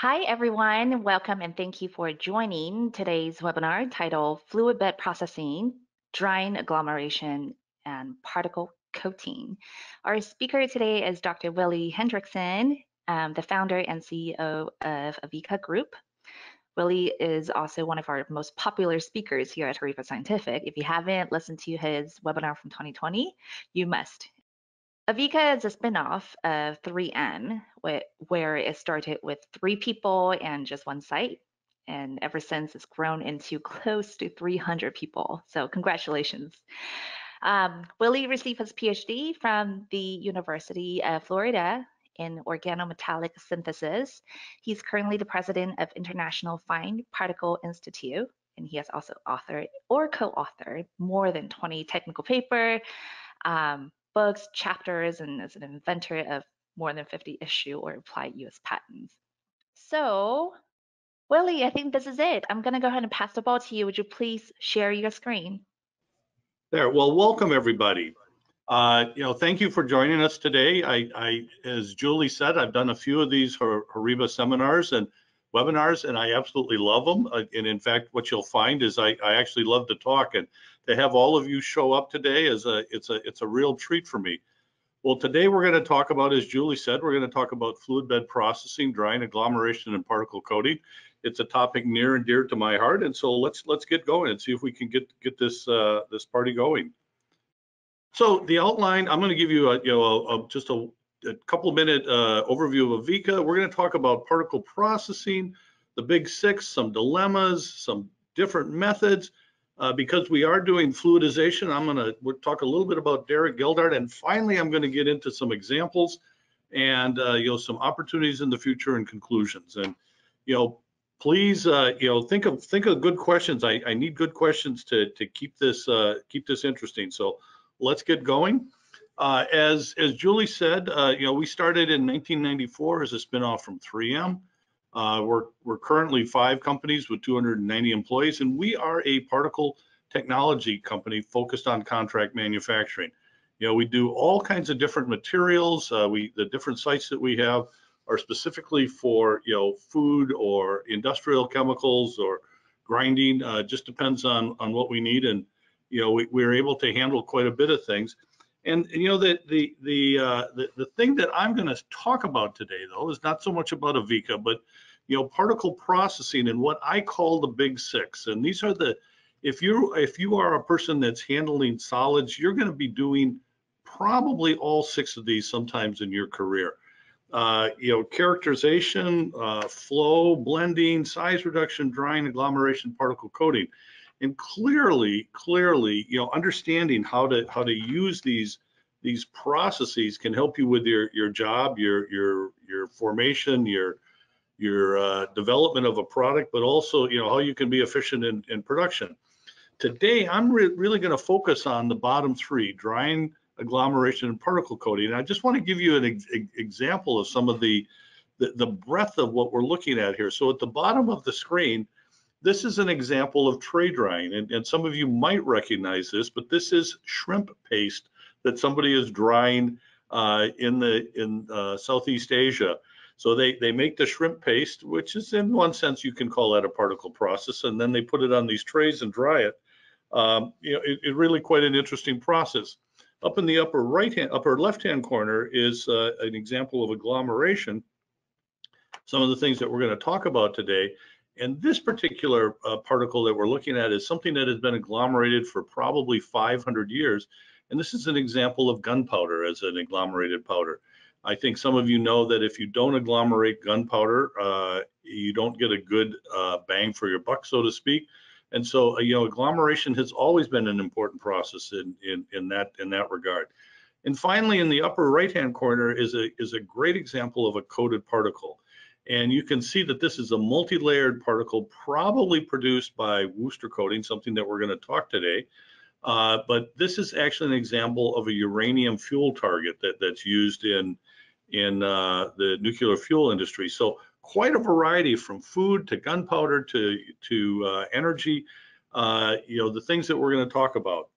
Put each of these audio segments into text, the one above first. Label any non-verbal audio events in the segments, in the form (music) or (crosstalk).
Hi, everyone. Welcome and thank you for joining today's webinar titled Fluid Bed Processing, Drying Agglomeration, and Particle Coating. Our speaker today is Dr. Willie Hendrickson, um, the founder and CEO of AVEKA Group. Willie is also one of our most popular speakers here at HORIBA Scientific. If you haven't listened to his webinar from 2020, you must. AVEKA is a spinoff of 3M, where it started with three people and just one site. And ever since, it's grown into (laughs) close to 300 people. So, congratulations. Um, Willie received his PhD from the University of Florida in organometallic synthesis. He's currently the president of International Fine Particle Institute, and he has also authored or co-authored more than 20 technical paper, um, books, chapters, and is an inventor of more than 50 issue or applied US patents. So, Willie, I think this is it. I'm going to go ahead and pass the ball to you. Would you please share your screen? There. Well, welcome everybody. Uh, you know, thank you for joining us today. I, I, as Julie said, I've done a few of these HORIBA seminars and webinars, and I absolutely love them. Uh, and in fact, what you'll find is I, I actually love to talk. And to have all of you show up today is a it's a it's a real treat for me. Well, today we're going to talk about, as Julie said, we're going to talk about fluid bed processing, drying, agglomeration, and particle coating. It's a topic near and dear to my heart, and so let's let's get going and see if we can get get this uh, this party going. So the outline, I'm going to give you a you know a, a, just a, a couple minute uh, overview of AVEKA. We're going to talk about particle processing, the big six, some dilemmas, some different methods, uh, because we are doing fluidization, I'm going to we'll talk a little bit about Derek Geldart, and finally, I'm going to get into some examples and uh, you know some opportunities in the future and conclusions. And you know, please uh, you know think of think of good questions. I, I need good questions to to keep this uh, keep this interesting. So let's get going. Uh, as as Julie said, uh, you know, we started in 1994 as a spinoff from 3M. Uh, we're, we're currently five companies with 290 employees, and we are a particle technology company focused on contract manufacturing. You know, we do all kinds of different materials. Uh, we the different sites that we have are specifically for you know food or industrial chemicals or grinding. Uh, just depends on on what we need, and you know we, we're able to handle quite a bit of things. And, you know the the the, uh, the the thing that I'm going to talk about today though is not so much about AVEKA, but you know particle processing and what I call the big six. And these are the if you if you are a person that's handling solids, you're going to be doing probably all six of these sometimes in your career. Uh, you know, characterization, uh, flow, blending, size reduction, drying, agglomeration, particle coating and clearly, clearly, you know, understanding how to how to use these these processes can help you with your your job, your your your formation, your your uh, development of a product, but also you know how you can be efficient in, in production. Today, I'm re really going to focus on the bottom three: drying, agglomeration, and particle coating. And I just want to give you an ex example of some of the, the the breadth of what we're looking at here. So at the bottom of the screen, this is an example of tray drying, and, and some of you might recognize this, but this is shrimp paste that somebody is drying uh, in the in uh, Southeast Asia. So they they make the shrimp paste, which is in one sense you can call that a particle process, and then they put it on these trays and dry it. Um, you know, it, it, really quite an interesting process. Up in the upper right hand, upper left hand corner is uh, an example of agglomeration. Some of the things that we're going to talk about today, and this particular uh, particle that we're looking at is something that has been agglomerated for probably 500 years. And this is an example of gunpowder as an agglomerated powder. I think some of you know that if you don't agglomerate gunpowder, uh, you don't get a good uh, bang for your buck, so to speak. And so, uh, you know, agglomeration has always been an important process in, in, in, that, in that regard. And finally, in the upper right-hand corner is a, is a great example of a coated particle. And you can see that this is a multi-layered particle probably produced by Wurster coating, something that we're going to talk today. Uh, but this is actually an example of a uranium fuel target that, that's used in, in uh, the nuclear fuel industry. So quite a variety from food to gunpowder to, to uh, energy, uh, you know, the things that we're going to talk about.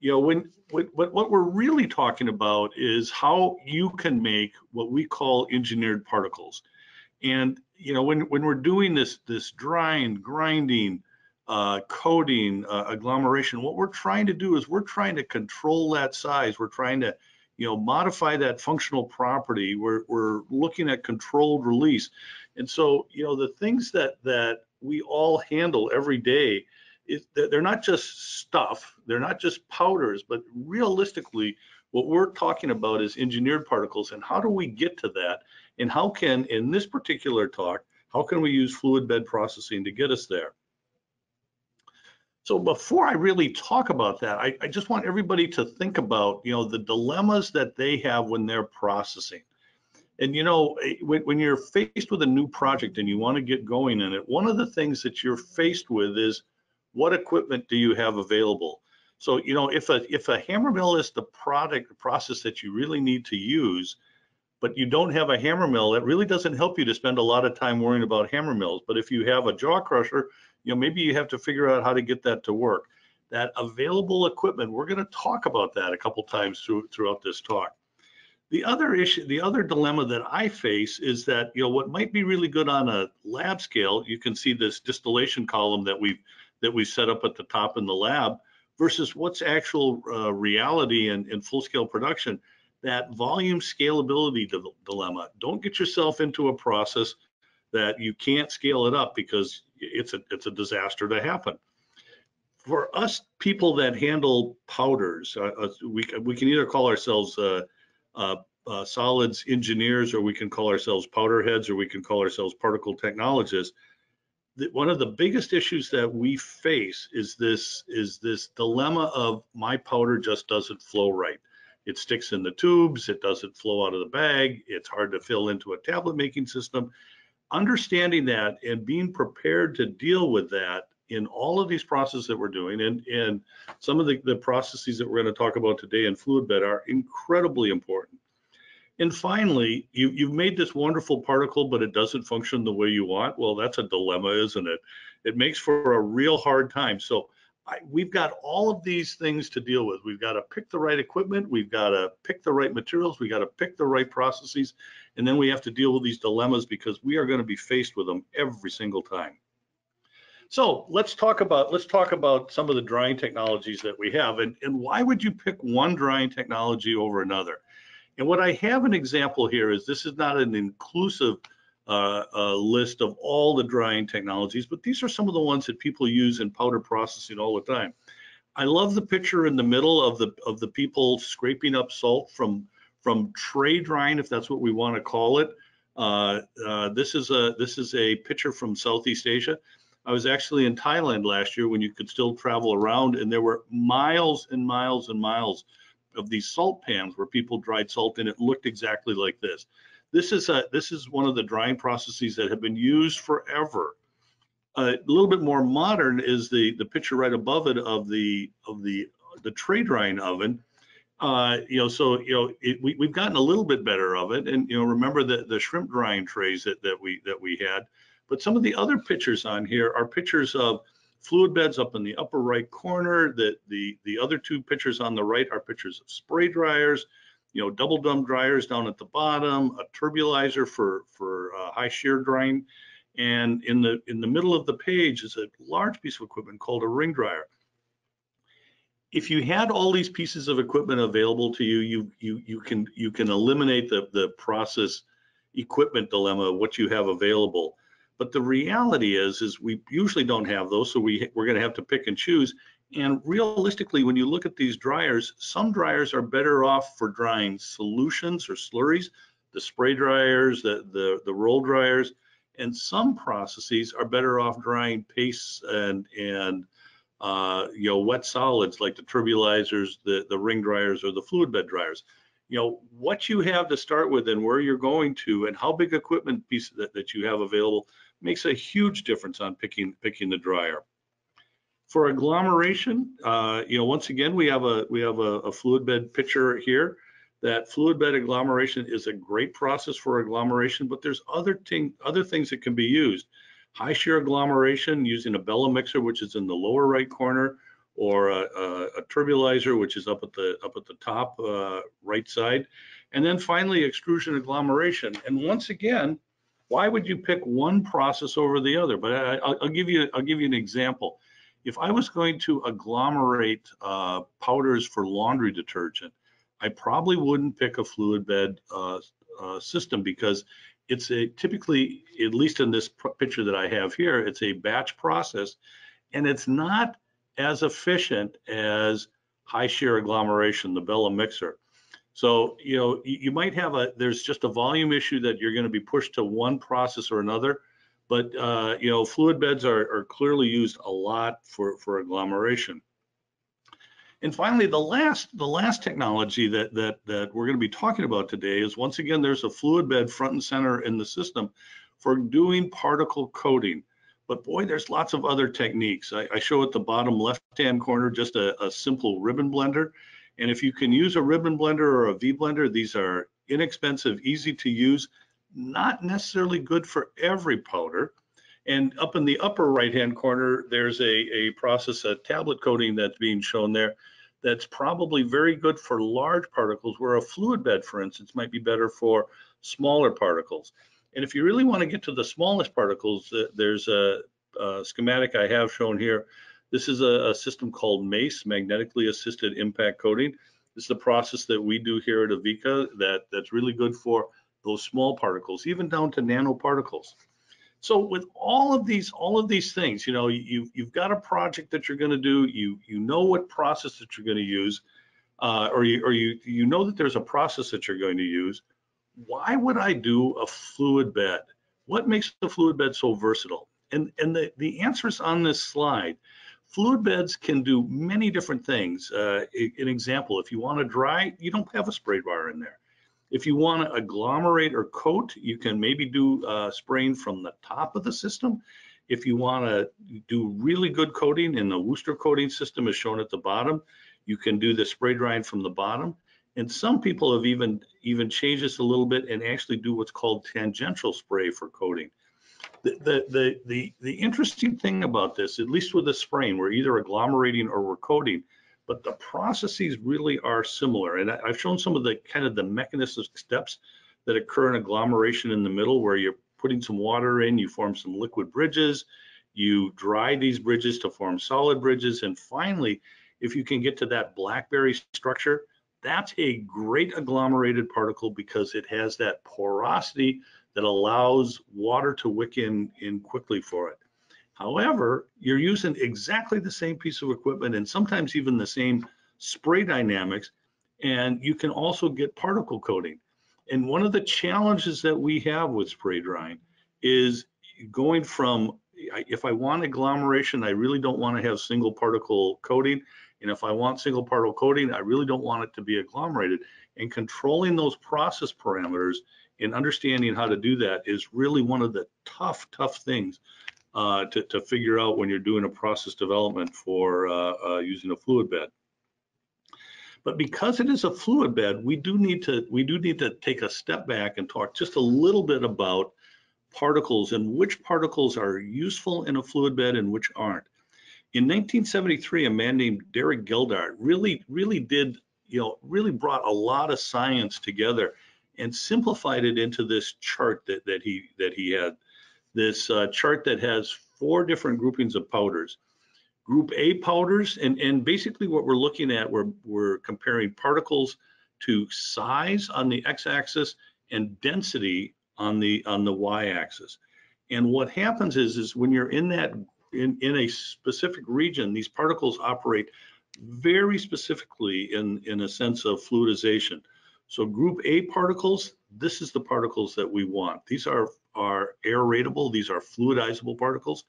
You know, when, when what we're really talking about is how you can make what we call engineered particles. And you know, when when we're doing this this drying, grinding, uh, coating, uh, agglomeration, what we're trying to do is we're trying to control that size. We're trying to you know modify that functional property. We're we're looking at controlled release. And so you know the things that that we all handle every day is they're not just stuff, they're not just powders, but realistically, what we're talking about is engineered particles and how do we get to that? And how can, in this particular talk, how can we use fluid bed processing to get us there? So before I really talk about that, I, I, just want everybody to think about, you know, the dilemmas that they have when they're processing. And you know, eh, when, when you're faced with a new project and you want to get going in it, one of the things that you're faced with is what equipment do you have available? So, you know, if a if a hammer mill is the product process that you really need to use, but you don't have a hammer mill, it really doesn't help you to spend a lot of time worrying about hammer mills. But if you have a jaw crusher, you know, maybe you have to figure out how to get that to work. That available equipment, we're going to talk about that a couple times through, throughout this talk. The other issue, the other dilemma that I face is that, you know, what might be really good on a lab scale, you can see this distillation column that we've that we set up at the top in the lab versus what's actual uh, reality and, and full scale production, that volume scalability dilemma. Don't get yourself into a process that you can't scale it up because it's a, it's a disaster to happen. For us people that handle powders, uh, uh we, we can either call ourselves uh, uh, uh, solids engineers or we can call ourselves powder heads or we can call ourselves particle technologists one of the biggest issues that we face is this is this dilemma of my powder just doesn't flow right. It sticks in the tubes, it doesn't flow out of the bag, it's hard to fill into a tablet making system. Understanding that and being prepared to deal with that in all of these processes that we're doing and, and some of the, the processes that we're going to talk about today in fluid bed are incredibly important. And finally, you, you've made this wonderful particle, but it doesn't function the way you want. Well, that's a dilemma, isn't it? It makes for a real hard time. So I, we've got all of these things to deal with. We've got to pick the right equipment. We've got to pick the right materials. We got to pick the right processes. And then we have to deal with these dilemmas because we are going to be faced with them every single time. So let's talk about let's talk about some of the drying technologies that we have and, and why would you pick one drying technology over another? And what I have an example here is this is not an inclusive uh, uh, list of all the drying technologies, but these are some of the ones that people use in powder processing all the time. I love the picture in the middle of the of the people scraping up salt from from tray drying, if that's what we want to call it. Uh, uh, this is a this is a picture from Southeast Asia. I was actually in Thailand last year when you could still travel around, and there were miles and miles and miles of these salt pans where people dried salt and it looked exactly like this. This is a this is one of the drying processes that have been used forever. Uh, a little bit more modern is the the picture right above it of the of the the tray drying oven. Uh, you know, so you know it, we we've gotten a little bit better of it, and you know remember the the shrimp drying trays that that we that we had. But some of the other pictures on here are pictures of fluid beds up in the upper right corner. The, the, the other two pictures on the right are pictures of spray dryers, you know, double drum dryers down at the bottom, a turbulizer for, for uh, high shear drying. And in the, in the middle of the page is a large piece of equipment called a ring dryer. If you had all these pieces of equipment available to you, you, you, you, can, you can eliminate the, the process equipment dilemma, what you have available. But the reality is, is we usually don't have those, so we we're going to have to pick and choose. And realistically, when you look at these dryers, some dryers are better off for drying solutions or slurries, the spray dryers, the the, the roll dryers, and some processes are better off drying pastes and and uh, you know wet solids like the turbulizers, the the ring dryers, or the fluid bed dryers you know what you have to start with and where you're going to and how big equipment piece that, that you have available makes a huge difference on picking picking the dryer. For agglomeration, uh, you know, once again, we have a we have a, a fluid bed picture here. That fluid bed agglomeration is a great process for agglomeration, but there's other thing other things that can be used. High shear agglomeration using a Bella mixer, which is in the lower right corner, or a, a, a turbulizer, which is up at the up at the top uh, right side, and then finally extrusion agglomeration. And once again, Why would you pick one process over the other? But I, will I'll give you I'll give you an example. If I was going to agglomerate uh, powders for laundry detergent, I probably wouldn't pick a fluid bed uh, uh, system because it's a typically, at least in this picture that I have here, it's a batch process and it's not as efficient as high shear agglomeration, the Bella mixer. So, you know, you, you, might have a, there's just a volume issue that you're going to be pushed to one process or another. But, uh, you know, fluid beds are, are clearly used a lot for, for agglomeration. And finally, the last the last technology that that that we're going to be talking about today is once again there's a fluid bed front and center in the system for doing particle coating. But boy, there's lots of other techniques. I, I show at the bottom left-hand corner just a, a simple ribbon blender. And if you can use a ribbon blender or a V blender, these are inexpensive, easy to use, not necessarily good for every powder. And up in the upper right-hand corner, there's a, a process, a tablet coating that's being shown there that's probably very good for large particles, where a fluid bed, for instance, might be better for smaller particles. And if you really want to get to the smallest particles, there's a, a schematic I have shown here. This is a, a, system called MACE, Magnetically Assisted Impact Coating. This is the process that we do here at AVEKA that, that's really good for those small particles, even down to nanoparticles. So with all of these, all of these things, you know, you you've got a project that you're going to do. You you know what process that you're going to use, uh, or you or you you know that there's a process that you're going to use why would I do a fluid bed? What makes the fluid bed so versatile? And, and the, the answer is on this slide. Fluid beds can do many different things. Uh, an example, if you want to dry, you don't have a spray bar in there. If you want to agglomerate or coat, you can maybe do uh, spraying from the top of the system. If you want to do really good coating, and the Wurster coating system is shown at the bottom, you can do the spray drying from the bottom. And some people have even even changed this a little bit and actually do what's called tangential spray for coating. The, the, the, the, the interesting thing about this, at least with the spraying, we're either agglomerating or we're coating, but the processes really are similar. And I, I've shown some of the kind of the mechanistic steps that occur in agglomeration in the middle where you're putting some water in, you form some liquid bridges, you dry these bridges to form solid bridges, and finally, if you can get to that blackberry structure, that's a great agglomerated particle because it has that porosity that allows water to wick in, in quickly for it. However, you're using exactly the same piece of equipment and sometimes even the same spray dynamics, and you can also get particle coating. And one of the challenges that we have with spray drying is going from, if I want agglomeration, I really don't want to have single particle coating. And if I want single particle coating, I really don't want it to be agglomerated. And controlling those process parameters and understanding how to do that is really one of the tough, tough things uh, to, to, figure out when you're doing a process development for uh, uh, using a fluid bed. But because it is a fluid bed, we do need to we do need to take a step back and talk just a little bit about particles and which particles are useful in a fluid bed and which aren't. In 1973, a man named Derek Geldart really, really did, you know, really brought a lot of science together and simplified it into this chart that, that he that he had. This uh, chart that has four different groupings of powders. Group A powders, and, and basically what we're looking at, we're, we're comparing particles to size on the x-axis and density on the on the y-axis. And what happens is, is when you're in that in, in a specific region, these particles operate very specifically in, in a sense of fluidization. So group A particles, this is the particles that we want. These are, are aeratable, these are fluidizable particles.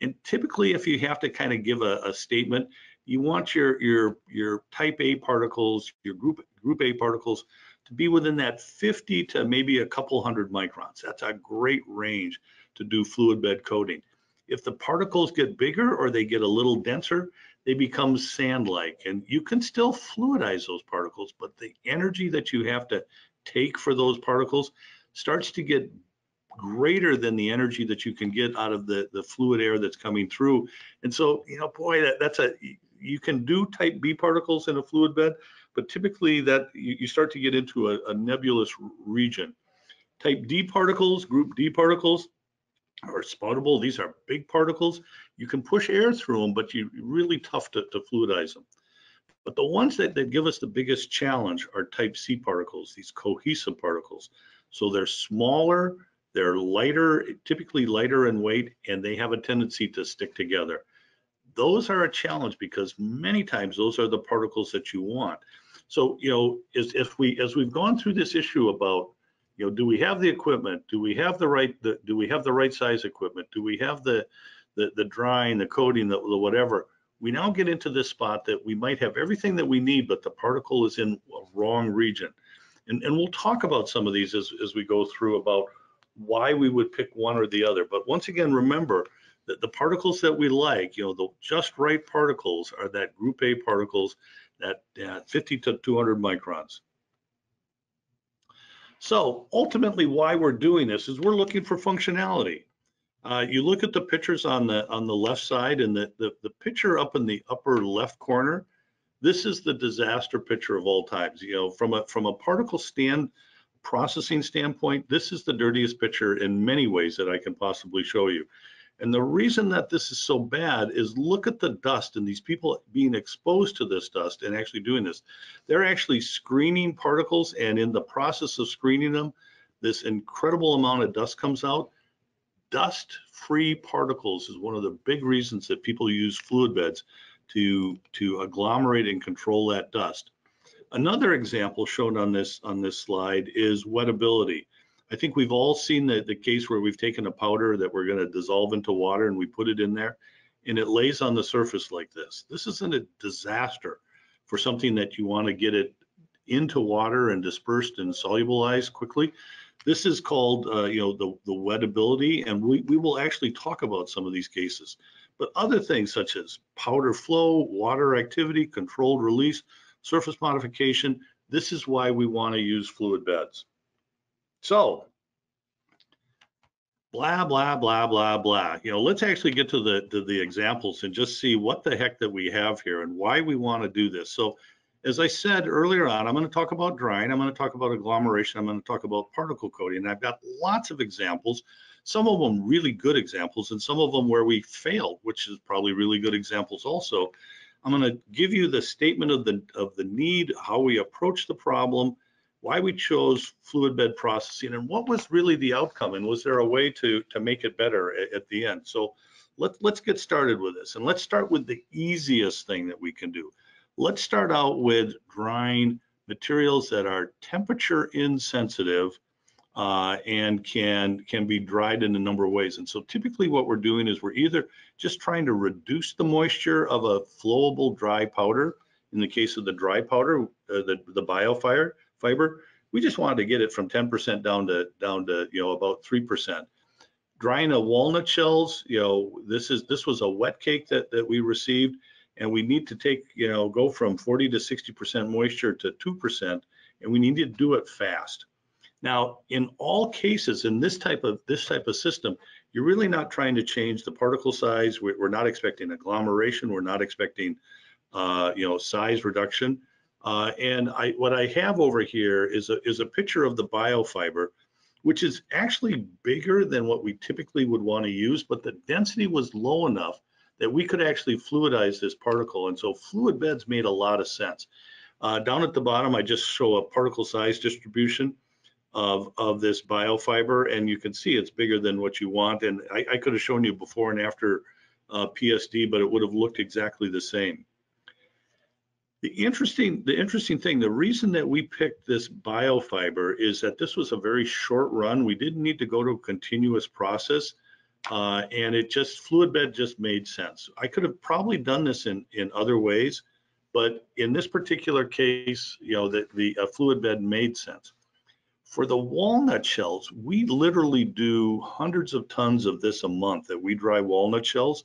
And typically, if you have to kind of give a, a statement, you want your, your, your type A particles, your group, group A particles to be within that 50 to maybe a couple hundred microns. That's a great range to do fluid bed coating. If the particles get bigger or they get a little denser, they become sand-like. And you can still fluidize those particles, but the energy that you have to take for those particles starts to get greater than the energy that you can get out of the, the fluid air that's coming through. And so, you know, boy, that, that's a, you can do type B particles in a fluid bed, but typically that you, you start to get into a, a nebulous region. Type D particles, group D particles, are spoutable. These are big particles. You can push air through them, but you really tough to, to fluidize them. But the ones that, that give us the biggest challenge are type C particles, these cohesive particles. So they're smaller, they're lighter, typically lighter in weight, and they have a tendency to stick together. Those are a challenge because many times those are the particles that you want. So, you know, as, if we, as we've gone through this issue about you know, do we have the equipment? Do we have the right, the, do we have the right size equipment? Do we have the, the, the drying, the coating, the, the whatever? We now get into this spot that we might have everything that we need, but the particle is in a wrong region. And, and we'll talk about some of these as, as we go through about why we would pick one or the other. But once again, remember that the particles that we like, you know, the just right particles are that group A particles at uh, 50 to 200 microns. So ultimately why we're doing this is we're looking for functionality. Uh, you look at the pictures on the on the left side and the, the, the picture up in the upper left corner, this is the disaster picture of all times. You know, from a from a particle stand processing standpoint, this is the dirtiest picture in many ways that I can possibly show you. And the reason that this is so bad is look at the dust and these people being exposed to this dust and actually doing this. They're actually screening particles and in the process of screening them, this incredible amount of dust comes out. Dust-free particles is one of the big reasons that people use fluid beds to, to agglomerate and control that dust. Another example shown on this on this slide is wettability. I think we've all seen the, the case where we've taken a powder that we're going to dissolve into water and we put it in there and it lays on the surface like this. This isn't a disaster for something that you want to get it into water and dispersed and solubilized quickly. This is called, uh, you know, the, the wettability, and we, we will actually talk about some of these cases. But other things such as powder flow, water activity, controlled release, surface modification, this is why we want to use fluid beds. So blah, blah, blah, blah, blah. You know, let's actually get to the, to the examples and just see what the heck that we have here and why we want to do this. So as I said earlier on, I'm going to talk about drying, I'm going to talk about agglomeration, I'm going to talk about particle coating. And I've got lots of examples, some of them really good examples, and some of them where we failed, which is probably really good examples also. I'm going to give you the statement of the of the need, how we approach the problem, why we chose fluid bed processing and what was really the outcome and was there a way to to make it better at, at the end? So let, let's get started with this and let's start with the easiest thing that we can do. Let's start out with drying materials that are temperature insensitive uh, and can can be dried in a number of ways. And so typically what we're doing is we're either just trying to reduce the moisture of a flowable dry powder in the case of the dry powder uh, the the biofire fiber. We just wanted to get it from 10% down to down to you know about 3%. Drying the walnut shells, you know, this is this was a wet cake that that we received, and we need to take you know go from 40 to 60% moisture to 2%, and we need to do it fast. Now, in all cases, in this type of this type of system, you're really not trying to change the particle size. We're not expecting agglomeration. We're not expecting, uh, you know, size reduction. Uh, and I, what I have over here is a, is a picture of the biofiber, which is actually bigger than what we typically would want to use, but the density was low enough that we could actually fluidize this particle. And so fluid beds made a lot of sense. Uh, down at the bottom, I just show a particle size distribution of, of this biofiber, and you can see it's bigger than what you want. And I, I could have shown you before and after uh, PSD, but it would have looked exactly the same. The interesting, the interesting thing, the reason that we picked this biofiber is that this was a very short run. We didn't need to go to a continuous process, uh, and it just fluid bed just made sense. I could have probably done this in in other ways, but in this particular case, you know, the the uh, fluid bed made sense. For the walnut shells, we literally do hundreds of tons of this a month that we dry walnut shells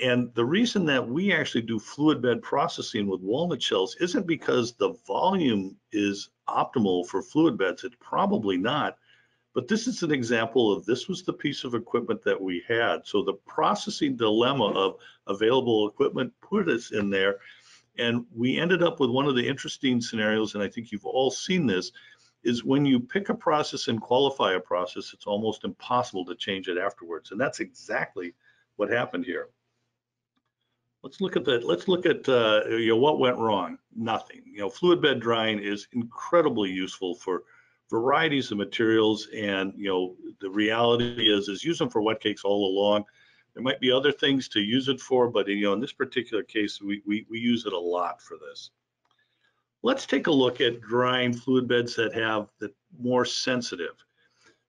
and the reason that we actually do fluid bed processing with walnut shells isn't because the volume is optimal for fluid beds. It's probably not. But this is an example of this was the piece of equipment that we had. So the processing dilemma of available equipment put us in there. And we ended up with one of the interesting scenarios, and I think you've all seen this, is when you pick a process and qualify a process, it's almost impossible to change it afterwards. And that's exactly what happened here. Let's look at that. Let's look at uh, you know what went wrong. Nothing. You know, fluid bed drying is incredibly useful for varieties of materials, and you know the reality is is use them for wet cakes all along. There might be other things to use it for, but you know in this particular case, we we, we use it a lot for this. Let's take a look at drying fluid beds that have the more sensitive.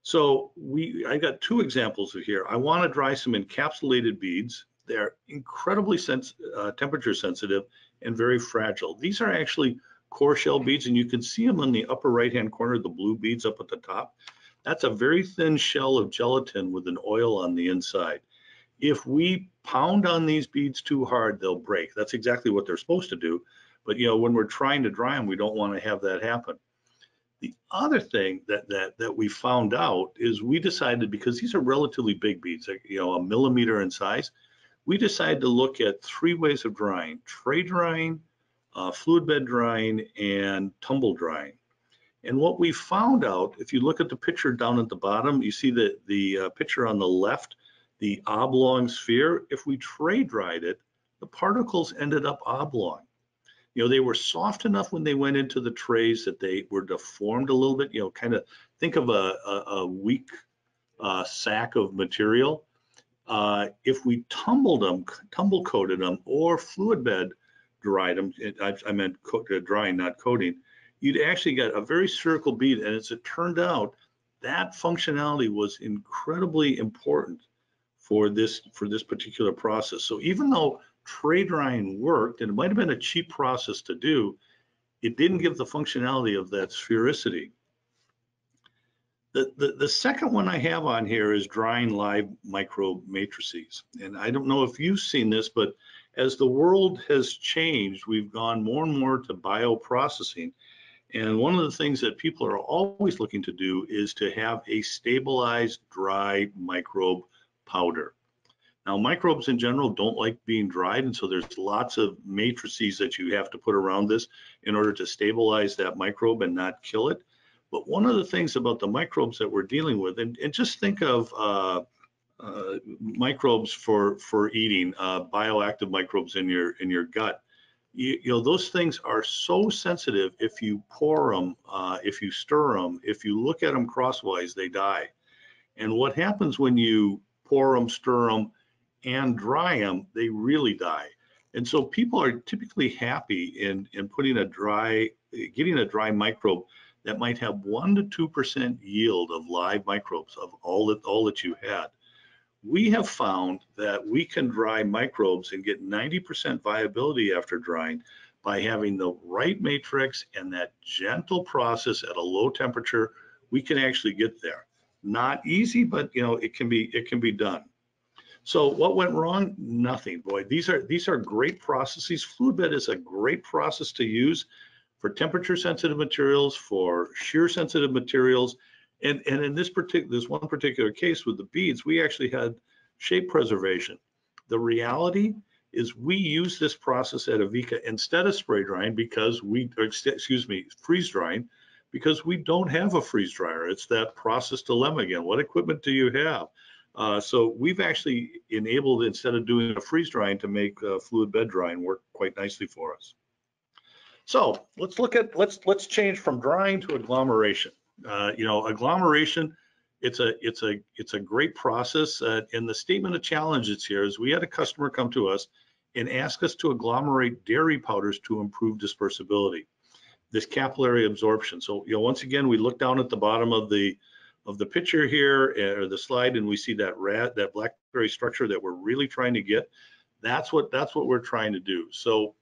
So we, I got two examples of here. I want to dry some encapsulated beads. They're incredibly sens uh, temperature sensitive and very fragile. These are actually core shell beads, and you can see them in the upper right-hand corner, the blue beads up at the top. That's a very thin shell of gelatin with an oil on the inside. If we pound on these beads too hard, they'll break. That's exactly what they're supposed to do. But you know, when we're trying to dry them, we don't want to have that happen. The other thing that that that we found out is we decided because these are relatively big beads, like, you know, a millimeter in size, we decided to look at three ways of drying: tray drying, uh, fluid bed drying, and tumble drying. And what we found out, if you look at the picture down at the bottom, you see the the uh, picture on the left, the oblong sphere. If we tray dried it, the particles ended up oblong you know, they were soft enough when they went into the trays that they were deformed a little bit, you know, kind of think of a, a, a weak uh, sack of material. Uh, if we tumbled them, tumble coated them, or fluid bed dried them, I, I meant uh, drying, not coating, you'd actually get a very spherical bead. And as it turned out, that functionality was incredibly important for this for this particular process. So even though tray drying worked, and it might have been a cheap process to do, it didn't give the functionality of that sphericity. The, the, the, second one I have on here is drying live microbe matrices. And I don't know if you've seen this, but as the world has changed, we've gone more and more to bioprocessing. And one of the things that people are always looking to do is to have a stabilized dry microbe powder. Now, microbes in general don't like being dried, and so there's lots of matrices that you have to put around this in order to stabilize that microbe and not kill it. But one of the things about the microbes that we're dealing with, and, and just think of uh, uh, microbes for for eating, uh, bioactive microbes in your in your gut. You, you, know those things are so sensitive. If you pour them, uh, if you stir them, if you look at them crosswise, they die. And what happens when you pour them, stir them, and dry them, they really die. And so people are typically happy in, in putting a dry, getting a dry microbe that might have one to two percent yield of live microbes of all that all that you had. We have found that we can dry microbes and get 90% viability after drying by having the right matrix and that gentle process at a low temperature. We can actually get there. Not easy, but you know it can be it can be done. So what went wrong? Nothing, boy. These are these are great processes. Fluid bed is a great process to use for temperature sensitive materials, for shear sensitive materials. And, and in this particular, this one particular case with the beads, we actually had shape preservation. The reality is we use this process at AVEKA instead of spray drying because we, excuse me, freeze drying, because we don't have a freeze dryer. It's that process dilemma again. What equipment do you have? Uh, so we've actually enabled, instead of doing a freeze drying, to make uh, fluid bed drying work quite nicely for us. So let's look at, let's let's change from drying to agglomeration. Uh, you know, agglomeration, it's a it's a it's a great process. Uh, and the statement of challenges here is we had a customer come to us and ask us to agglomerate dairy powders to improve dispersibility, this capillary absorption. So you know, once again, we look down at the bottom of the of the picture here or the slide and we see that rat, that blackberry structure that we're really trying to get, that's what that's what we're trying to do. So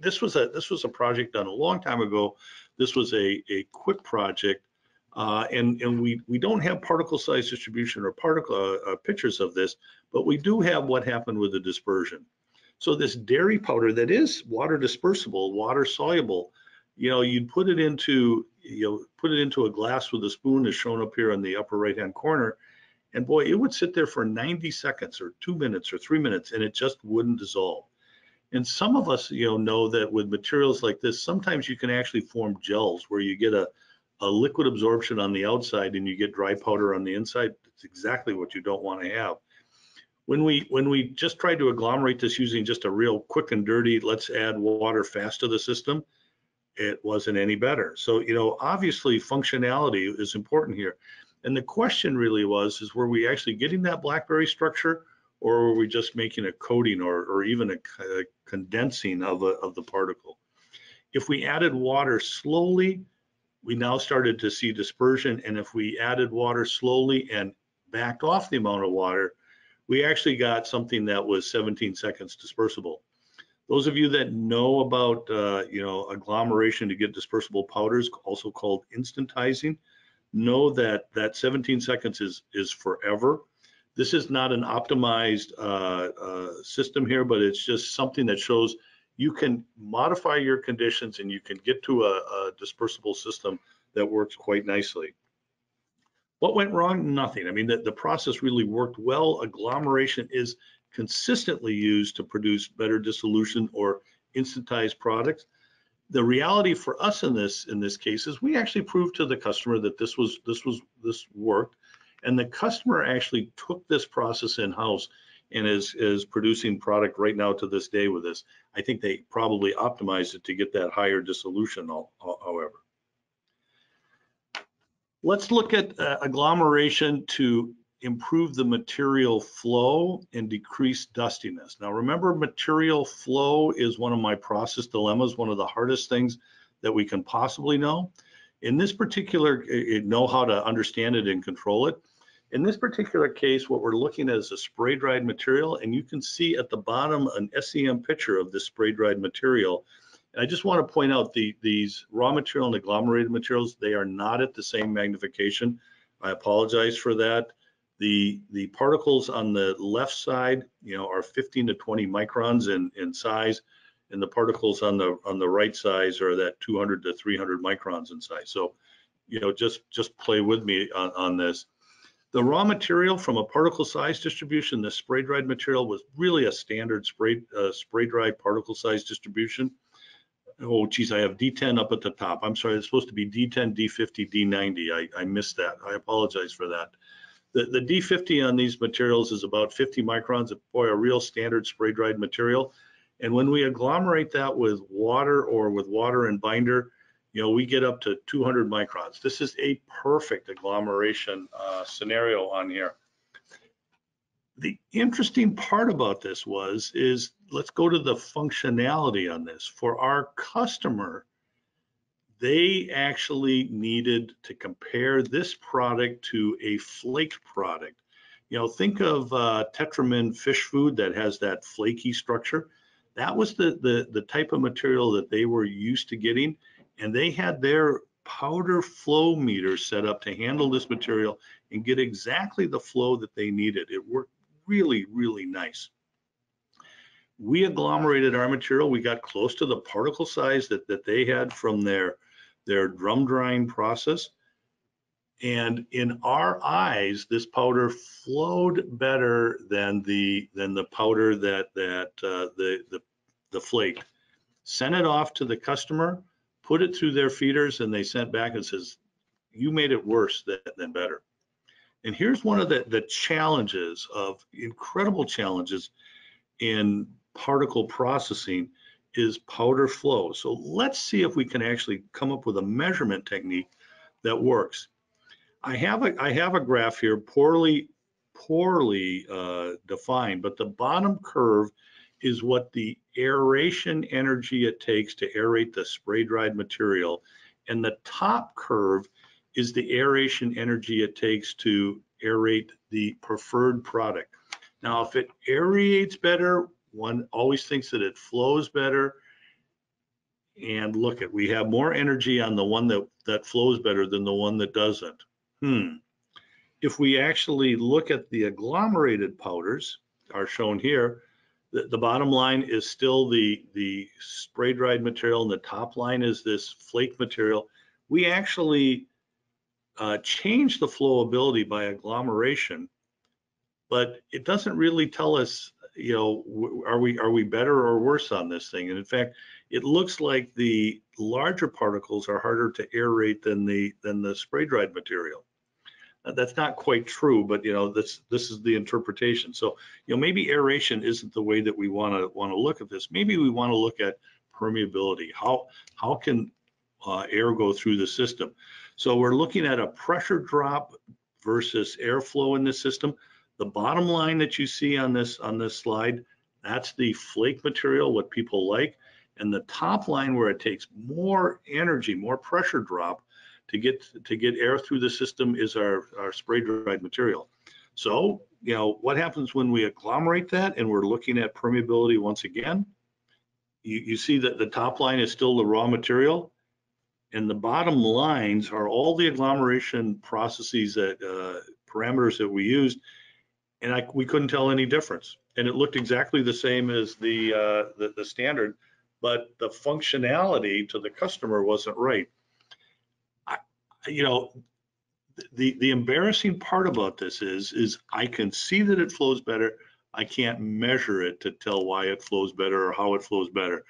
this was a this was a project done a long time ago. This was a, a quick project. Uh, and and we we don't have particle size distribution or particle uh, uh, pictures of this, but we do have what happened with the dispersion. So this dairy powder that is water dispersible, water soluble, you know, you'd put it into you put it into a glass with a spoon as shown up here on the upper right hand corner. And boy, it would sit there for 90 seconds or two minutes or three minutes and it just wouldn't dissolve. And some of us, you know, know that with materials like this, sometimes you can actually form gels where you get a, a liquid absorption on the outside and you get dry powder on the inside, it's exactly what you don't want to have. When we when we just tried to agglomerate this using just a real quick and dirty, let's add water fast to the system, it wasn't any better. So, you know, obviously functionality is important here. And the question really was, is were we actually getting that blackberry structure or were we just making a coating or, or even a, a condensing of, a, of the particle? If we added water slowly, we now started to see dispersion. And if we added water slowly and backed off the amount of water, we actually got something that was 17 seconds dispersible. Those of you that know about, uh, you know, agglomeration to get dispersible powders, also called instantizing, know that that 17 seconds is is forever. This is not an optimized uh, uh, system here, but it's just something that shows you can modify your conditions and you can get to a, a dispersible system that works quite nicely. What went wrong? Nothing. I mean, the, the process really worked well. Agglomeration is consistently used to produce better dissolution or instantized products. The reality for us in this in this case is we actually proved to the customer that this was this was this worked and the customer actually took this process in house and is is producing product right now to this day with this i think they probably optimized it to get that higher dissolution however. Let's look at uh, agglomeration to improve the material flow and decrease dustiness. Now remember material flow is one of my process dilemmas, one of the hardest things that we can possibly know. In this particular, know how to understand it and control it. In this particular case, what we're looking at is a spray dried material and you can see at the bottom an SEM picture of this spray dried material. And I just want to point out the, these raw material and agglomerated materials, they are not at the same magnification. I apologize for that. The, the particles on the left side, you know, are 15 to 20 microns in, in size, and the particles on the on the right size are that 200 to 300 microns in size. So, you know, just just play with me on, on this. The raw material from a particle size distribution, the spray dried material was really a standard spray uh, spray dried particle size distribution. Oh, geez, I have D10 up at the top. I'm sorry, it's supposed to be D10, D50, D90. I, I missed that. I apologize for that. The, the D50 on these materials is about 50 microns, boy, a real standard spray dried material. And when we agglomerate that with water or with water and binder, you know, we get up to 200 microns. This is a perfect agglomeration uh, scenario on here. The interesting part about this was, is let's go to the functionality on this. For our customer, they actually needed to compare this product to a flaked product. You know, think of uh, Tetramin fish food that has that flaky structure. That was the, the, the type of material that they were used to getting. And they had their powder flow meter set up to handle this material and get exactly the flow that they needed. It worked really, really nice. We agglomerated our material. We got close to the particle size that, that they had from their their drum drying process. And in our eyes, this powder flowed better than the than the powder that that uh, the the the flake. Sent it off to the customer, put it through their feeders, and they sent back and says, "You made it worse than, than better." And here's one of the the challenges of incredible challenges in particle processing is powder flow. So let's see if we can actually come up with a measurement technique that works. I have a, I have a graph here poorly, poorly uh, defined, but the bottom curve is what the aeration energy it takes to aerate the spray dried material. And the top curve is the aeration energy it takes to aerate the preferred product. Now, if it aerates better, one always thinks that it flows better. And look at, we have more energy on the one that, that flows better than the one that doesn't. Hmm. If we actually look at the agglomerated powders are shown here, the, the bottom line is still the, the spray dried material and the top line is this flake material. We actually uh, change the flowability by agglomeration, but it doesn't really tell us you know, are we, are we better or worse on this thing? And in fact, it looks like the larger particles are harder to aerate than the, than the spray dried material. That's not quite true, but you know, this, this is the interpretation. So, you know, maybe aeration isn't the way that we want to, want to look at this. Maybe we want to look at permeability. How, how can uh, air go through the system? So we're looking at a pressure drop versus airflow in the system. The bottom line that you see on this, on this slide, that's the flake material, what people like. And the top line where it takes more energy, more pressure drop to get, to get air through the system is our, our spray dried material. So, you know, what happens when we agglomerate that and we're looking at permeability once again? You, you see that the top line is still the raw material and the bottom lines are all the agglomeration processes that, uh, parameters that we used. And I, we couldn't tell any difference. And it looked exactly the same as the, uh, the, the standard, but the functionality to the customer wasn't right. I, you know, the, the embarrassing part about this is, is I can see that it flows better. I can't measure it to tell why it flows better or how it flows better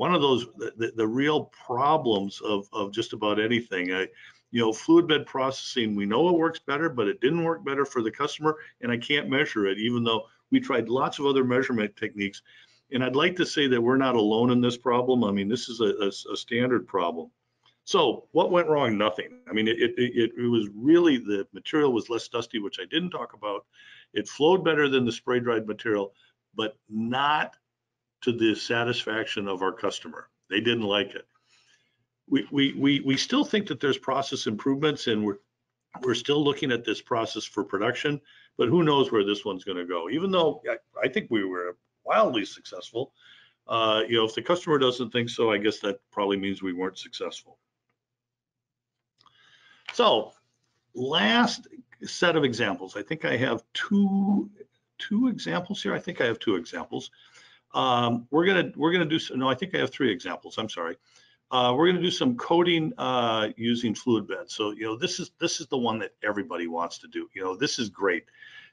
one of those the, the real problems of of just about anything I, you know fluid bed processing we know it works better but it didn't work better for the customer and i can't measure it even though we tried lots of other measurement techniques. And i'd like to say that we're not alone in this problem. I mean this is a, a, a standard problem. So what went wrong? Nothing. I mean it, it it it was really the material was less dusty which i didn't talk about. It flowed better than the spray dried material but not to the satisfaction of our customer. They didn't like it. We, we, we, we still think that there's process improvements and we're, we're still looking at this process for production, but who knows where this one's going to go. Even though I, I, think we were wildly successful, uh, you know, if the customer doesn't think so, I guess that probably means we weren't successful. So last set of examples, I think I have two, two examples here. I think I have two examples. Um, we're gonna we're gonna do no, I think I have three examples. I'm sorry. Uh, we're gonna do some coating uh, using fluid bed. So you know this is this is the one that everybody wants to do. You know this is great.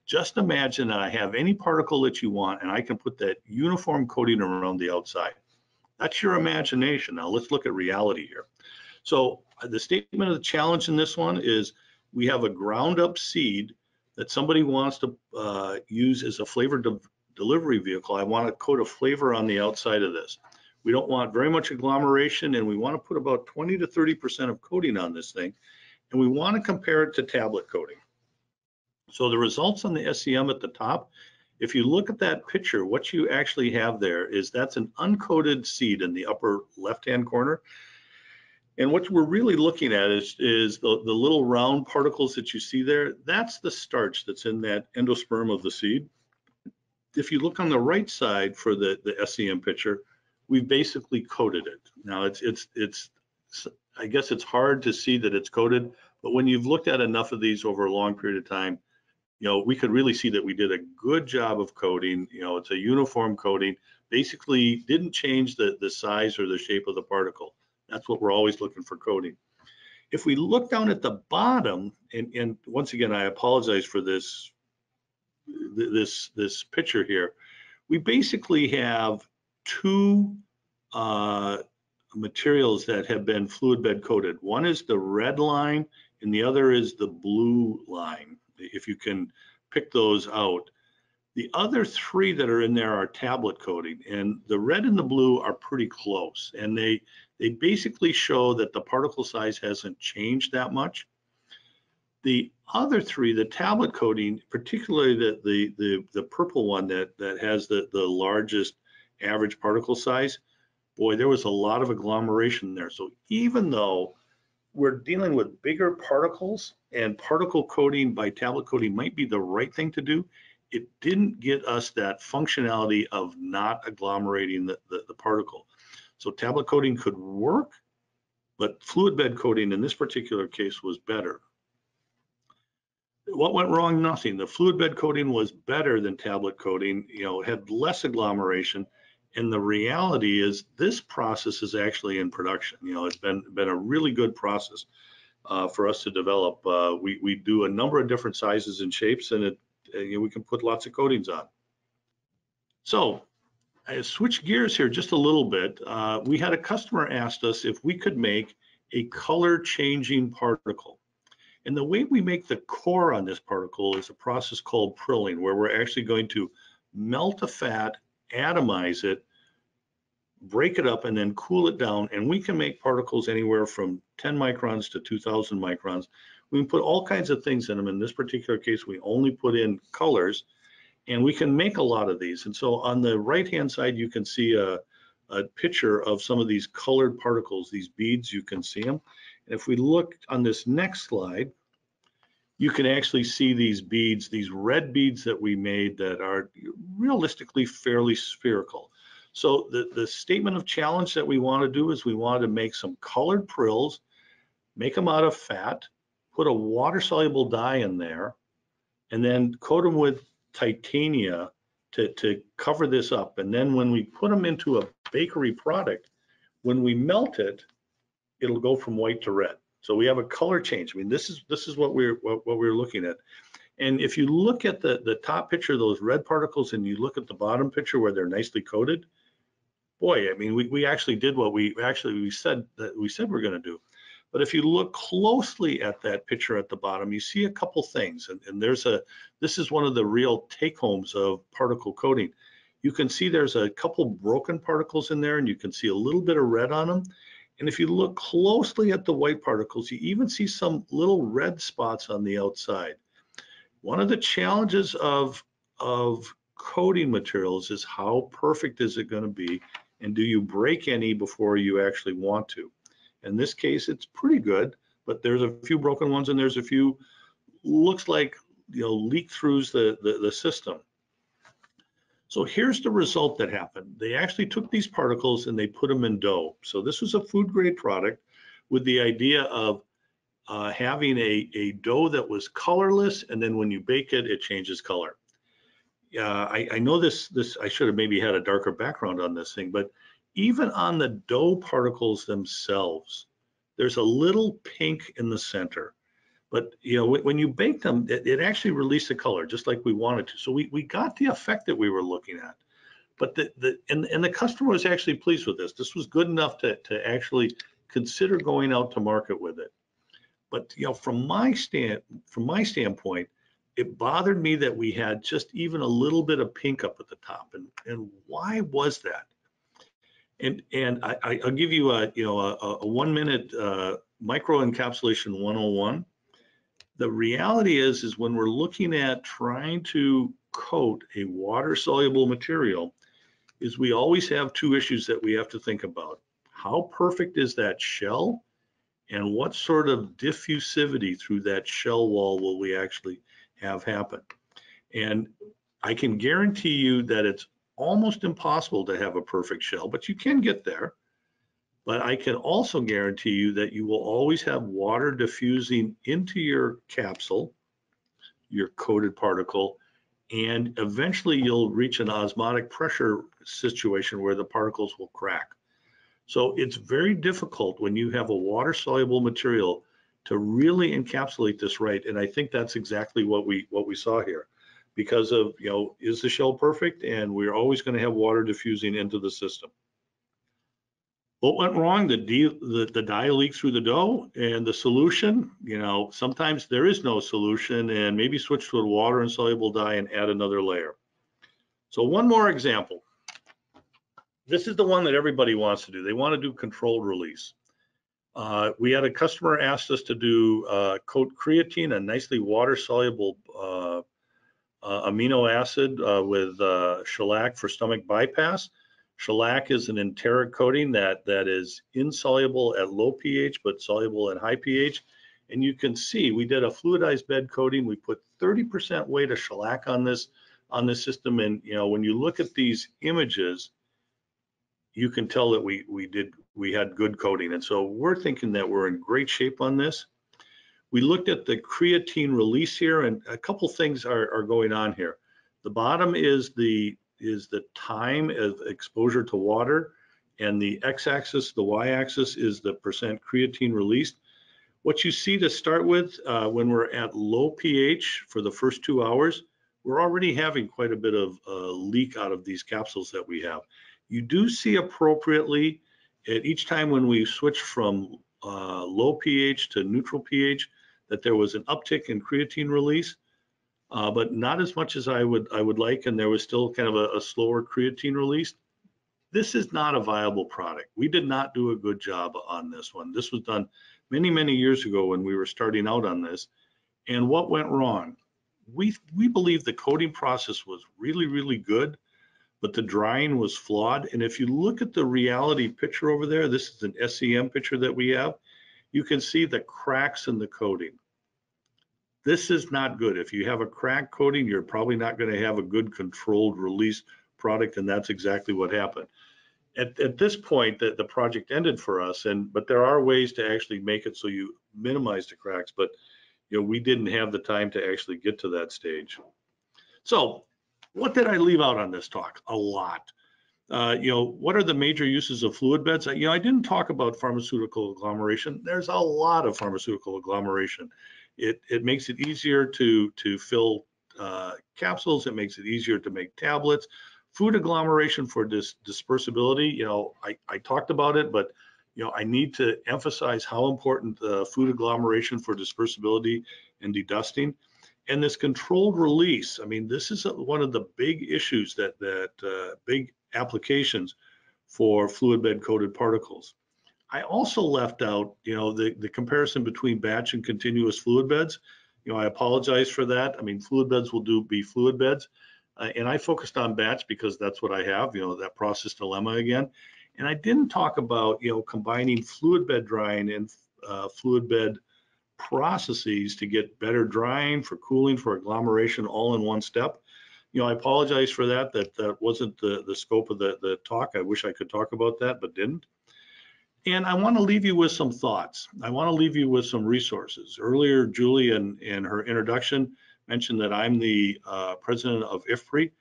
Just imagine that I have any particle that you want, and I can put that uniform coating around the outside. That's your imagination. Now let's look at reality here. So uh, the statement of the challenge in this one is we have a ground up seed that somebody wants to uh, use as a flavor de delivery vehicle, I want to coat a flavor on the outside of this. We don't want very much agglomeration and we want to put about 20 to 30% of coating on this thing. And we want to compare it to tablet coating. So the results on the SEM at the top, if you look at that picture, what you actually have there is that's an uncoated seed in the upper left-hand corner. And what we're really looking at is, is the, the little round particles that you see there. That's the starch that's in that endosperm of the seed if you look on the right side for the, the SEM picture, we've basically coated it. Now it's, it's, it's, I guess it's hard to see that it's coated, but when you've looked at enough of these over a long period of time, you know, we could really see that we did a good job of coating. You know, it's a uniform coating, basically didn't change the, the size or the shape of the particle. That's what we're always looking for coating. If we look down at the bottom, and, and once again, I apologize for this this this picture here, we basically have two uh, materials that have been fluid bed coated. One is the red line and the other is the blue line, if you can pick those out. The other three that are in there are tablet coating and the red and the blue are pretty close and they they basically show that the particle size hasn't changed that much. The other three, the tablet coating, particularly the the the, the purple one that that has the the largest average particle size, boy, there was a lot of agglomeration there. So even though we're dealing with bigger particles and particle coating by tablet coating might be the right thing to do, it didn't get us that functionality of not agglomerating the, the, the particle. So tablet coating could work, but fluid bed coating in this particular case was better. What went wrong? Nothing. The fluid bed coating was better than tablet coating, you know, had less agglomeration. And the reality is this process is actually in production. You know, it's been, been a really good process uh, for us to develop. Uh, we, we do a number of different sizes and shapes and it, uh, you know, we can put lots of coatings on. So I switch gears here just a little bit. Uh, we had a customer asked us if we could make a color changing particle. And the way we make the core on this particle is a process called prilling, where we're actually going to melt a fat, atomize it, break it up, and then cool it down. And we can make particles anywhere from 10 microns to 2000 microns. We can put all kinds of things in them. In this particular case, we only put in colors and we can make a lot of these. And so on the right-hand side, you can see a, a picture of some of these colored particles, these beads, you can see them. And if we look on this next slide, you can actually see these beads, these red beads that we made that are realistically fairly spherical. So the, the statement of challenge that we want to do is we want to make some colored prills, make them out of fat, put a water soluble dye in there, and then coat them with titania to, to cover this up. And then when we put them into a bakery product, when we melt it, it'll go from white to red. So we have a color change. I mean, this is this is what we're what, what we're looking at. And if you look at the the top picture, those red particles, and you look at the bottom picture where they're nicely coated, boy, I mean, we, we actually did what we actually we said that we said we're going to do. But if you look closely at that picture at the bottom, you see a couple things. And, and there's a, this is one of the real take homes of particle coating. You can see there's a couple broken particles in there and you can see a little bit of red on them. And if you look closely at the white particles, you even see some little red spots on the outside. One of the challenges of, of coating materials is how perfect is it going to be and do you break any before you actually want to? In this case, it's pretty good, but there's a few broken ones and there's a few looks like you know leak throughs the, the, the system. So here's the result that happened. They actually took these particles and they put them in dough. So this was a food grade product with the idea of uh, having a, a dough that was colorless and then when you bake it, it changes color. Uh, I, I know this, this, I should have maybe had a darker background on this thing, but even on the dough particles themselves, there's a little pink in the center. But you know, when you bake them, it, it actually released the color just like we wanted to. So we, we got the effect that we were looking at. But the, the and, and the customer was actually pleased with this. This was good enough to, to actually consider going out to market with it. But you know, from my stand from my standpoint, it bothered me that we had just even a little bit of pink up at the top. And and why was that? And and I, will give you a you know a, a one minute uh, micro encapsulation 101. The reality is is when we're looking at trying to coat a water soluble material, is we always have two issues that we have to think about. How perfect is that shell, and what sort of diffusivity through that shell wall will we actually have happen? And I can guarantee you that it's almost impossible to have a perfect shell, but you can get there. But I can also guarantee you that you will always have water diffusing into your capsule, your coated particle, and eventually you'll reach an osmotic pressure situation where the particles will crack. So it's very difficult when you have a water soluble material to really encapsulate this right. And I think that's exactly what we what we saw here because of, you know, is the shell perfect? And we're always going to have water diffusing into the system. What went wrong? The, the, the dye leaked through the dough and the solution, you know, sometimes there is no solution and maybe switch to a water insoluble dye and add another layer. So one more example. This is the one that everybody wants to do. They want to do controlled release. Uh, we had a customer asked us to do uh, coat creatine, a nicely water soluble uh, uh, amino acid uh, with uh, shellac for stomach bypass. Shellac is an enteric coating that, that is insoluble at low pH, but soluble at high pH. And you can see we did a fluidized bed coating. We put 30% weight of shellac on this on this system. And you know, when you look at these images, you can tell that we we did we had good coating. And so we're thinking that we're in great shape on this we looked at the creatine release here and a couple things are, are going on here. The bottom is the is the time of exposure to water and the x-axis, the y-axis is the percent creatine released. What you see to start with uh, when we're at low pH for the first two hours, we're already having quite a bit of uh, leak out of these capsules that we have. You do see appropriately at each time when we switched from uh, low pH to neutral pH that there was an uptick in creatine release, uh, but not as much as I would I would like, and there was still kind of a, a slower creatine release. This is not a viable product. We did not do a good job on this one. This was done many, many years ago when we were starting out on this. And what went wrong? We, we believe the coating process was really, really good, but the drying was flawed. And if you look at the reality picture over there, this is an SEM picture that we have, you can see the cracks in the coating. This is not good. If you have a crack coating, you're probably not going to have a good controlled release product, and that's exactly what happened. At, at this point, the, the project ended for us, and but there are ways to actually make it so you minimize the cracks, but you know we didn't have the time to actually get to that stage. So, what did I leave out on this talk? A lot. Uh, you know, what are the major uses of fluid beds? You know, I didn't talk about pharmaceutical agglomeration. There's a lot of pharmaceutical agglomeration. It, it makes it easier to, to fill uh, capsules. It makes it easier to make tablets. Food agglomeration for dis dispersibility, you know, I, I talked about it, but you know, I need to emphasize how important food agglomeration for dispersibility and dedusting. And this controlled release, I mean, this is one of the big issues that, that uh, big applications for fluid bed coated particles. I also left out, you know, the, the comparison between batch and continuous fluid beds. You know, I apologize for that. I mean, fluid beds will do be fluid beds. Uh, and I focused on batch because that's what I have, you know, that process dilemma again. And I didn't talk about, you know, combining fluid bed drying and uh, fluid bed processes to get better drying for cooling for agglomeration all in one step. You know, I apologize for that. That that wasn't the the scope of the the talk. I wish I could talk about that, but didn't. And I want to leave you with some thoughts. I want to leave you with some resources. Earlier, Julie in, in her introduction mentioned that I'm the uh, president of IFPRI.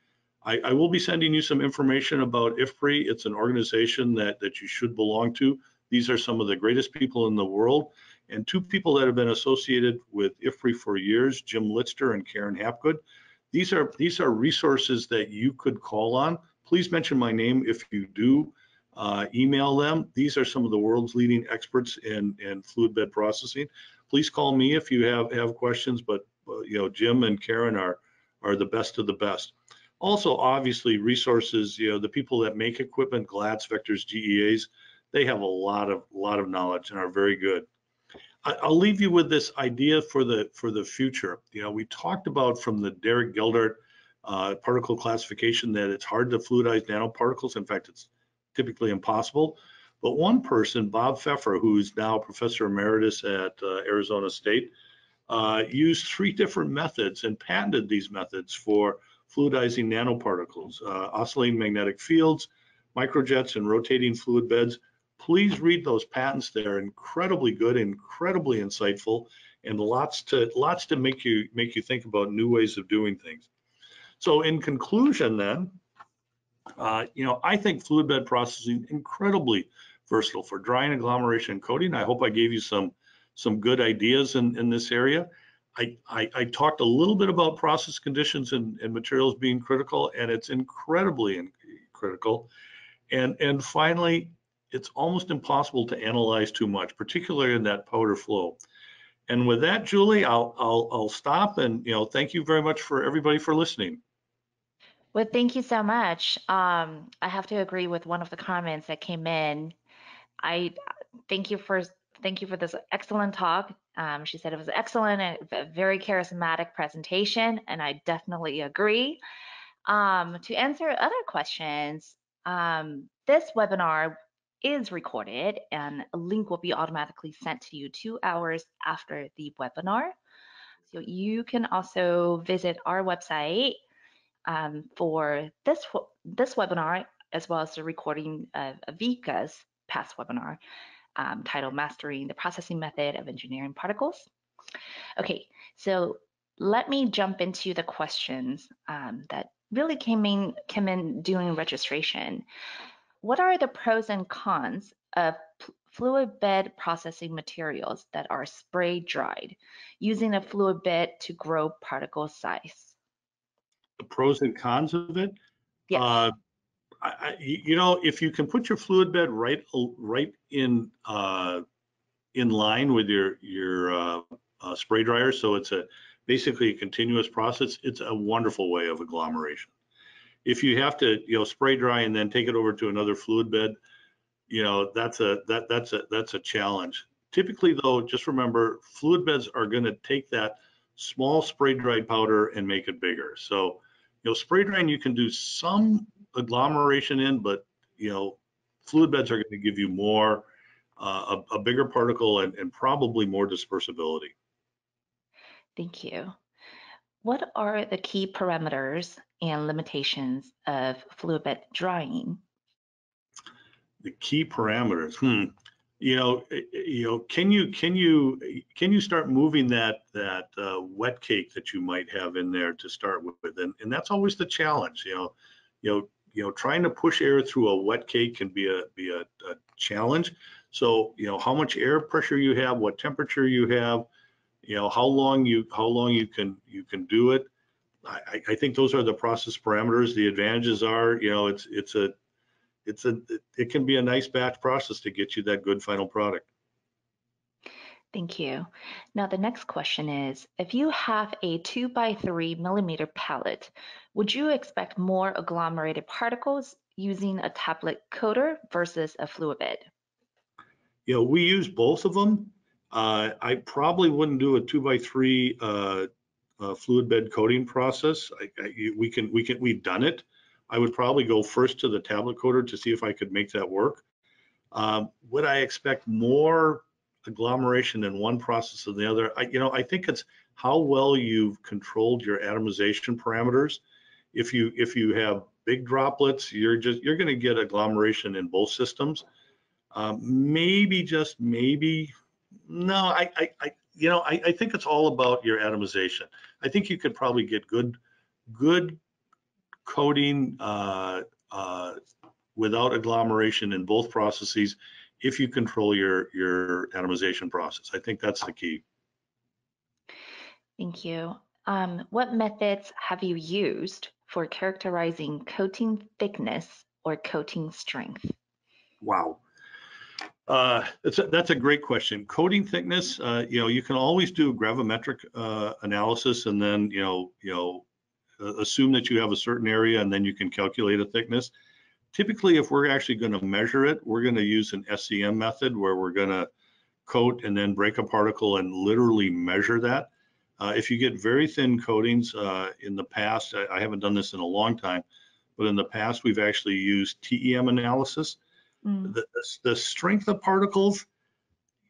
I, I, will be sending you some information about IFPRI. It's an organization that, that you should belong to. These are some of the greatest people in the world. And two people that have been associated with IFPRI for years, Jim Litster and Karen Hapgood. These are, these are resources that you could call on. Please mention my name if you do uh, email them. These are some of the world's leading experts in, in fluid bed processing. Please call me if you have, have questions, but uh, you know, Jim and Karen are, are the best of the best. Also, obviously, resources, you know, the people that make equipment, Glatts, Vectors, GEAs, they have a lot of, lot of knowledge and are very good. I'll leave you with this idea for the, for the future. You know, we talked about from the Derek Geldart uh, particle classification that it's hard to fluidize nanoparticles. In fact, it's typically impossible. But one person, Bob Pfeffer, who's now professor emeritus at uh, Arizona State, uh, used three different methods and patented these methods for fluidizing nanoparticles, uh, oscillating magnetic fields, microjets, and rotating fluid beds. Please read those patents. They're incredibly good, incredibly insightful, and lots to lots to make you make you think about new ways of doing things. So in conclusion, then, uh, you know, I think fluid bed processing incredibly versatile for drying, agglomeration, and coating. I hope I gave you some some good ideas in, in this area. I, I, I talked a little bit about process conditions and, and materials being critical, and it's incredibly in, critical. And, and finally, it's almost impossible to analyze too much, particularly in that powder flow. And with that, Julie, I'll, I'll, I'll stop and, you know, thank you very much for everybody for listening. Well, thank you so much. Um, I have to agree with one of the comments that came in. I thank you for thank you for this excellent talk. Um, she said it was excellent and a very charismatic presentation, and I definitely agree. Um, to answer other questions, um, this webinar is recorded and a link will be automatically sent to you two hours after the webinar. So you can also visit our website um, for this, this webinar, as well as the recording of AVEKA's past webinar um, titled Mastering the Processing Method of Engineering Particles. Okay, so let me jump into the questions um, that really came in, came in during registration. What are the pros and cons of fluid bed processing materials that are spray dried using a fluid bed to grow particle size? the pros and cons of it. Yes. Uh, I, you know, if you can put your fluid bed right, right in, uh, in line with your, your, uh, uh, spray dryer, so it's a, basically a continuous process, it's a wonderful way of agglomeration. If you have to, you know, spray dry and then take it over to another fluid bed, you know, that's a, that, that's a, that's a challenge. Typically though, just remember, fluid beds are gonna take that small spray dried powder and make it bigger. So, you know, spray drying, you can do some agglomeration in, but, you know, fluid beds are gonna give you more, uh, a, a bigger particle and, and probably more dispersibility. Thank you. What are the key parameters and limitations of fluid bed drying? The key parameters, hmm, you know, eh, eh, you know, can you can you can you start moving that that uh, wet cake that you might have in there to start with, and and that's always the challenge, you know, you know, you know, trying to push air through a wet cake can be a be a, a challenge. So, you know, how much air pressure you have, what temperature you have, you know, how long you how long you can you can do it. I, I think those are the process parameters. The advantages are, you know, it's it's a it's a it can be a nice batch process to get you that good final product. Thank you. Now the next question is, if you have a two by three millimeter pellet, would you expect more agglomerated particles using a tablet coater versus a fluid bed? You know, we use both of them. Uh, I probably wouldn't do a two by three uh, uh, fluid bed coating process. I, I, we can we can we've done it. I would probably go first to the tablet coater to see if I could make that work. Um, would I expect more agglomeration in one process than the other? I, you know, I think it's how well you've controlled your atomization parameters. If you if you have big droplets, you're just you're going to get agglomeration in both systems. Um, maybe just maybe no, I, I, I you know, I, I think it's all about your atomization. I think you could probably get good good coating uh, uh, without agglomeration in both processes if you control your, your atomization process. I think that's the key. Thank you. Um, what methods have you used for characterizing coating thickness or coating strength? Wow. Uh, that's, a, that's a great question. Coating thickness, uh, you know, you can always do gravimetric uh, analysis and then, you know, you know, assume that you have a certain area and then you can calculate a thickness. Typically, if we're actually going to measure it, we're going to use an SEM method where we're going to coat and then break a particle and literally measure that. Uh, if you get very thin coatings uh, in the past, I, I, haven't done this in a long time, but in the past we've actually used TEM analysis. Mm. The, the, strength of particles,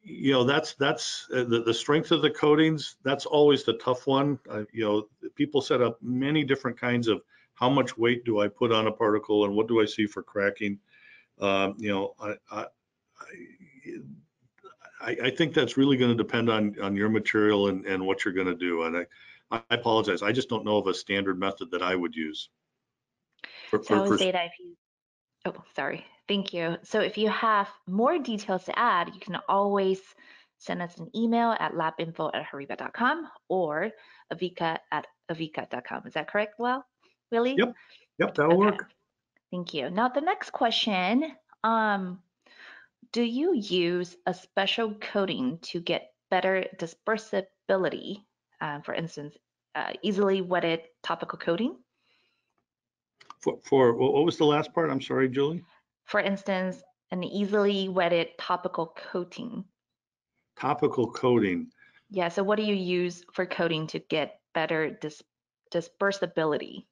you know that's that's uh, the, the strength of the coatings that's always the tough one. Uh, you know people set up many different kinds of how much weight do i put on a particle and what do i see for cracking? Um, you know I, I, I, I think that's really going to depend on on your material and and what you're going to do and I, I apologize. I just don't know of a standard method that i would use for, so for, I would say that if you oh sorry Thank you. So if you have more details to add, you can always send us an email at labinfo at horiba.com or aveka at aveka.com. Is that correct, Well, Willie? Yep. Yep, that'll okay. work. Thank you. Now the next question, um, do you use a special coating to get better dispersibility? Uh, for instance, uh, easily wetted topical coating? For, for what was the last part? I'm sorry, Julie. For instance, an easily wetted topical coating. Topical coating. Yeah, so what do you use for coating to get better dis dispersibility?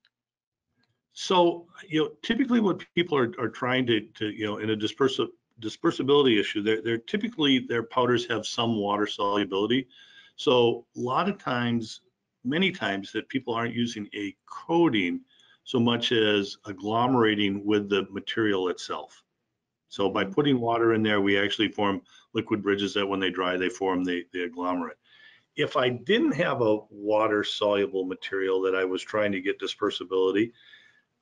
So, you know, typically what people are, are trying to, to, you know, in a dispersi dispersibility issue, they're, they're typically their powders have some water solubility. So a lot of times, many times that people aren't using a coating, so much as agglomerating with the material itself. So by mm-hmm. putting water in there, we actually form liquid bridges that when they dry, they form the, the agglomerate. If I didn't have a water soluble material that I was trying to get dispersibility,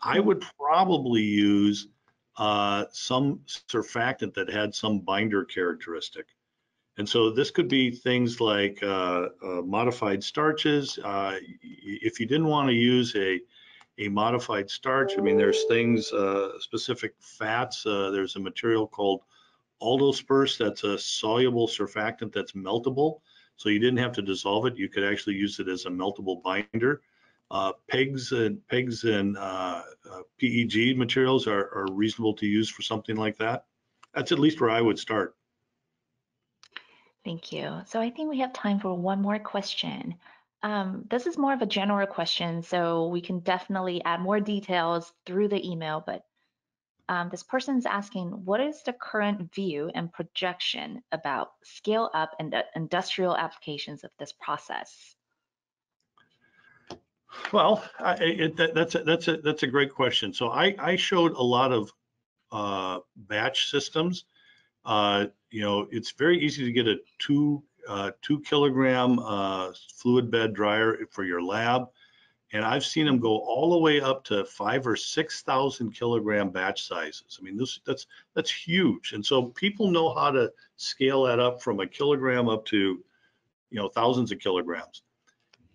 I would probably use uh, some surfactant that had some binder characteristic. And so this could be things like uh, uh, modified starches. Uh, if you didn't want to use a a modified starch. I mean, there's things, uh, specific fats. Uh, there's a material called aldosperse that's a soluble surfactant that's meltable. So you didn't have to dissolve it. You could actually use it as a meltable binder. Uh, pegs and pegs and uh, uh, PEG materials are, are reasonable to use for something like that. That's at least where I would start. Thank you. So I think we have time for one more question. Um, this is more of a general question, so we can definitely add more details through the email, but um, this person's asking, what is the current view and projection about scale up and industrial applications of this process? Well, I, it, that, that's a, that's a that's a great question. So I I showed a lot of uh, batch systems. Uh, you know, it's very easy to get a two uh, two kilogram uh, fluid bed dryer for your lab. And I've seen them go all the way up to five or 6,000 kilogram batch sizes. I mean, this that's that's huge. And so people know how to scale that up from a kilogram up to, you know, thousands of kilograms.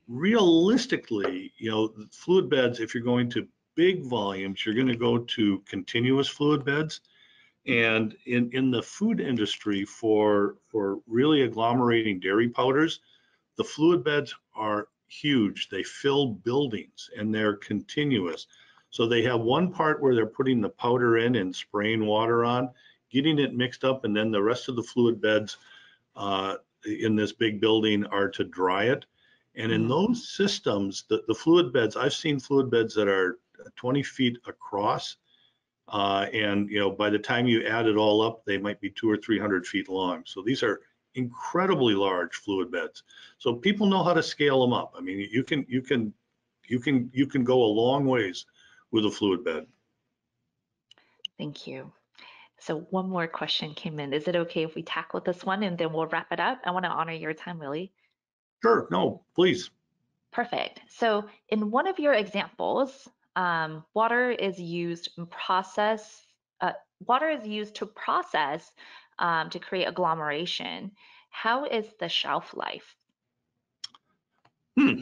Realistically, you know, fluid beds, if you're going to big volumes, you're going to go to continuous fluid beds. And in, in the food industry for, for really agglomerating dairy powders, the fluid beds are huge. They fill buildings and they're continuous. So they have one part where they're putting the powder in and spraying water on, getting it mixed up, and then the rest of the fluid beds uh, in this big building are to dry it. And in mm. those systems, the, the fluid beds, I've seen fluid beds that are 20 feet across uh, and you know, by the time you add it all up, they might be two or 300 feet long. So these are incredibly large fluid beds. So people know how to scale them up. I mean, you can you can you can you can go a long ways with a fluid bed. Thank you. So one more question came in. Is it okay if we tackle this one and then we'll wrap it up? I want to honor your time, Willie. Sure. No, please. Perfect. So in one of your examples, um, water is used in process, uh, water is used to process um, to create agglomeration. How is the shelf life? Hmm.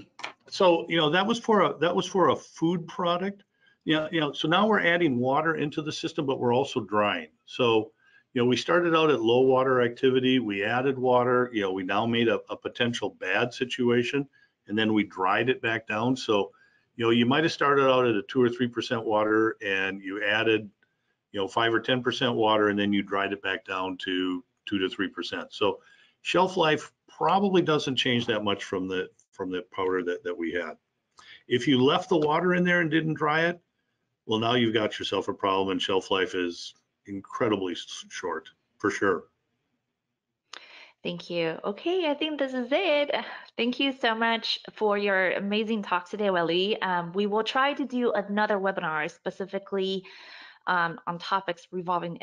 So, you know, that was for a, that was for a food product. Yeah, you know, so now we're adding water into the system, but we're also drying. So, you know, we started out at low water activity, we added water, you know, we now made a, a potential bad situation, and then we dried it back down. So, you know, you might have started out at a two or three percent water and you added, you know, five or ten percent water, and then you dried it back down to two to three percent. So shelf life probably doesn't change that much from the from the powder that, that we had. If you left the water in there and didn't dry it, well, now you've got yourself a problem and shelf life is incredibly short for sure. Thank you. Okay, I think this is it. (sighs) Thank you so much for your amazing talk today, Willie. Um, we will try to do another webinar specifically um, on topics revolving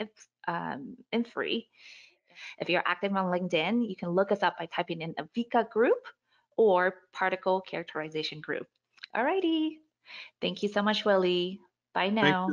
um, IFPRI. If you're active on LinkedIn, you can look us up by typing in AVEKA group or particle characterization group. Alrighty. Thank you so much, Willie. Bye now.